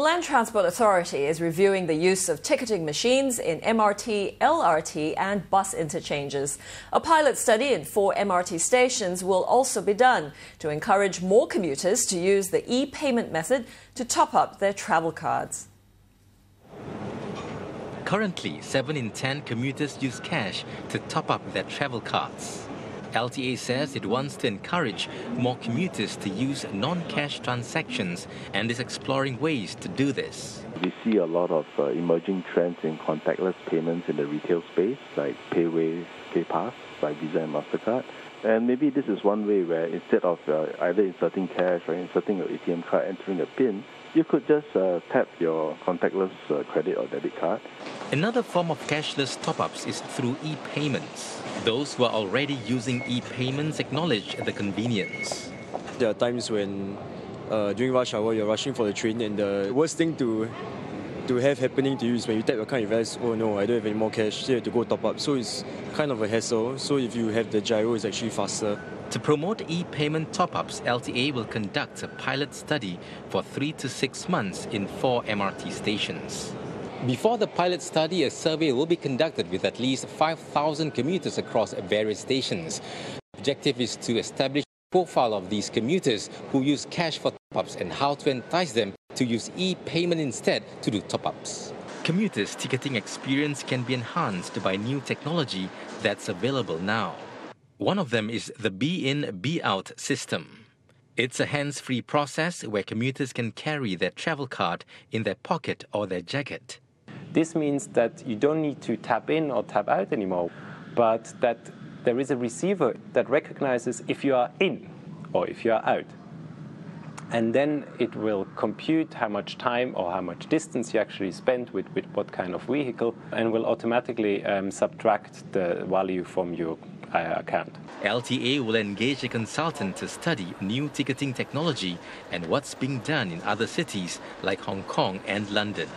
The Land Transport Authority is reviewing the use of ticketing machines in MRT, LRT, and bus interchanges. A pilot study in four MRT stations will also be done to encourage more commuters to use the e payment method to top up their travel cards. Currently, 7 in 10 commuters use cash to top up their travel cards. LTA says it wants to encourage more commuters to use non-cash transactions and is exploring ways to do this. We see a lot of uh, emerging trends in contactless payments in the retail space, like PayWave, PayPass by Visa and MasterCard. And maybe this is one way where instead of uh, either inserting cash or inserting your ATM card, entering a PIN, you could just uh, tap your contactless uh, credit or debit card. Another form of cashless top-ups is through e-payments. Those who are already using e-payments acknowledge the convenience. There are times when uh, during rush hour you're rushing for the train and the worst thing to to have happening to you is when you tap your card, you realize, oh no, I don't have any more cash, so you have to go top up. So it's kind of a hassle. So if you have the Giro, it's actually faster. To promote e-payment top-ups, LTA will conduct a pilot study for three to six months in four MRT stations. Before the pilot study, a survey will be conducted with at least 5,000 commuters across various stations. The objective is to establish a profile of these commuters who use cash for top-ups and how to entice them to use e-payment instead to do top-ups. Commuters' ticketing experience can be enhanced by new technology that's available now. One of them is the Be In, Be Out system. It's a hands free process where commuters can carry their travel card in their pocket or their jacket. This means that you don't need to tap in or tap out anymore, but that there is a receiver that recognizes if you are in or if you are out. And then it will compute how much time or how much distance you actually spent with, with what kind of vehicle and will automatically um, subtract the value from your uh, account. LTA will engage a consultant to study new ticketing technology and what's being done in other cities like Hong Kong and London.